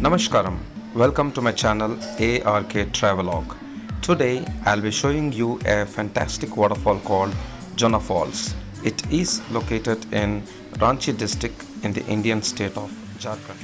Namaskaram. Welcome to my channel ARK Travelogue. Today I'll be showing you a fantastic waterfall called Jonha Falls. It is located in Ranchi district in the Indian state of Jharkhand.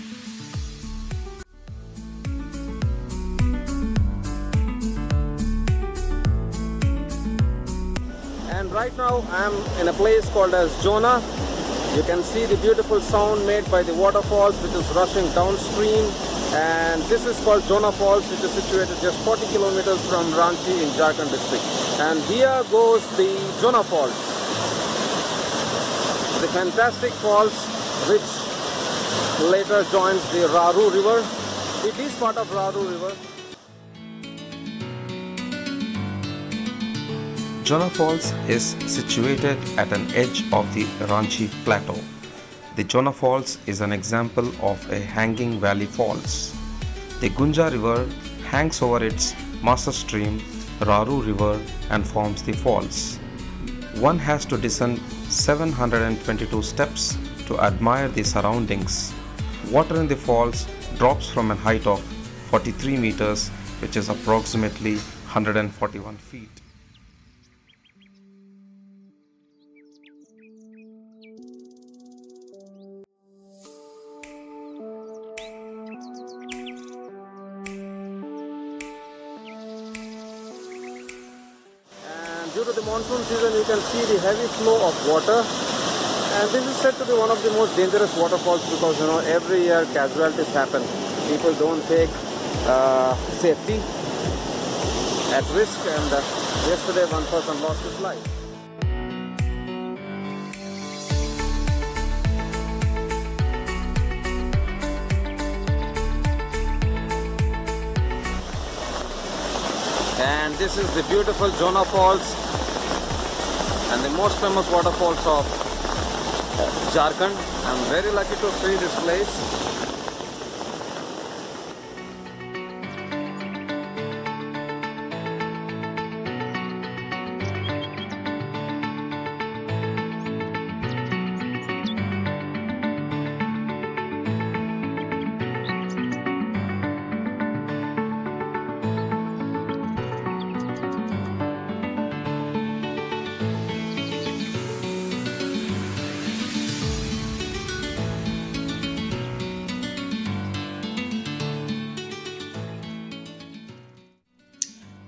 And right now I am in a place called as Jonha. You can see the beautiful sound made by the waterfalls which is rushing downstream. And this is called Jonha Falls which is situated just 40 kilometers from Ranchi in Jharkhand district. And here goes the Jonha Falls. The fantastic falls which later joins the Raru river. It is part of Raru river. Jonha Falls is situated at an edge of the Ranchi Plateau. The Jonha Falls is an example of a hanging valley falls. The Gunja River hangs over its master stream, Raru River, and forms the falls. One has to descend 722 steps to admire the surroundings. Water in the falls drops from a height of 43 meters, which is approximately 141 feet. Due to the monsoon season, you can see the heavy flow of water. And this is said to be one of the most dangerous waterfalls because you know every year casualties happen. People don't take uh, safety at risk, and uh, yesterday one person lost his life. And this is the beautiful Jonha Falls and the most famous waterfalls of Jharkhand. I'm very lucky to see this place.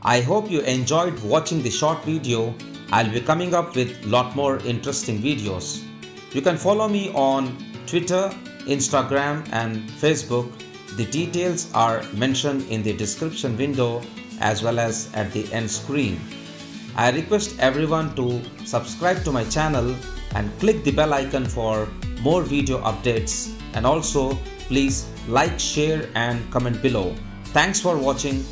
I hope you enjoyed watching the short video. I'll be coming up with a lot more interesting videos. You can follow me on Twitter, Instagram and Facebook. The details are mentioned in the description window as well as at the end screen. I request everyone to subscribe to my channel and click the bell icon for more video updates and also please like, share and comment below. Thanks for watching.